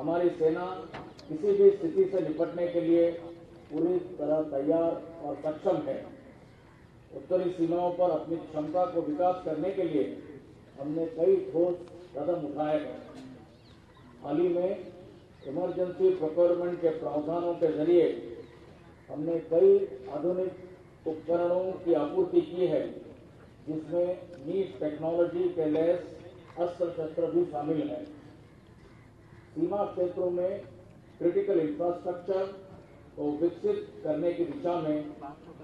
सेना किसी भी स्थिति से निपटने के लिए पूरी तरह तैयार और सक्षम है। उत्तरी सीमाओं पर अपनी क्षमता को विकास करने के लिए हमने कई ठोस कदम उठाए हैं। हाल ही में इमरजेंसी प्रोक्योरमेंट के प्रावधानों के ज़रिए हमने कई आधुनिक उपकरणों की आपूर्ति की है, जिसमें नीट टेक्नोलॉजी के लैस अस्त्र शस्त्र भी शामिल है। सीमा क्षेत्रों में क्रिटिकल इंफ्रास्ट्रक्चर को विकसित करने की दिशा में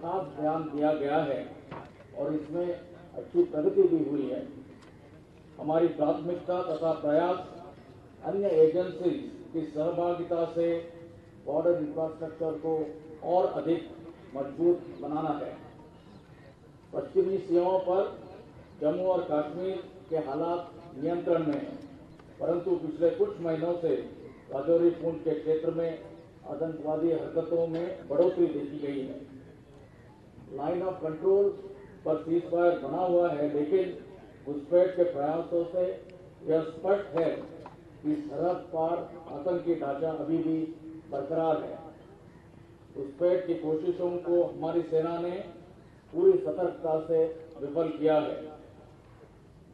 खास ध्यान दिया गया है और इसमें अच्छी प्रगति भी हुई है। हमारी प्राथमिकता तथा प्रयास अन्य एजेंसीज की सहभागिता से बॉर्डर इंफ्रास्ट्रक्चर को और अधिक मज़बूत बनाना है। पश्चिमी सीमाओं पर जम्मू और कश्मीर के हालात नियंत्रण में हैं। परंतु पिछले कुछ महीनों से राजौरी पुंछ के क्षेत्र में आतंकवादी हरकतों में बढ़ोतरी देखी गई है। लाइन ऑफ़ कंट्रोल पर सीज फायर बना हुआ है, लेकिन घुसपैठ के प्रयासों से यह स्पष्ट है कि सरहद पार आतंकी ढांचा अभी भी बरकरार है। घुसपैठ की कोशिशों को हमारी सेना ने पूरी सतर्कता से विफल किया है।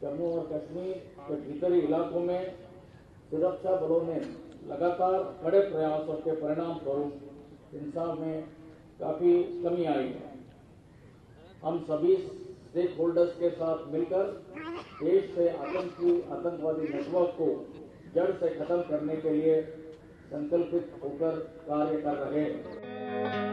जम्मू और कश्मीर के भीतरी इलाकों में सुरक्षा बलों ने लगातार कड़े प्रयासों के परिणाम स्वरूप हिंसा में काफ़ी कमी आई है। हम सभी स्टेक होल्डर्स के साथ मिलकर देश से आतंकी आतंकवादी नेटवर्क को जड़ से खत्म करने के लिए संकल्पित होकर कार्य कर रहे हैं।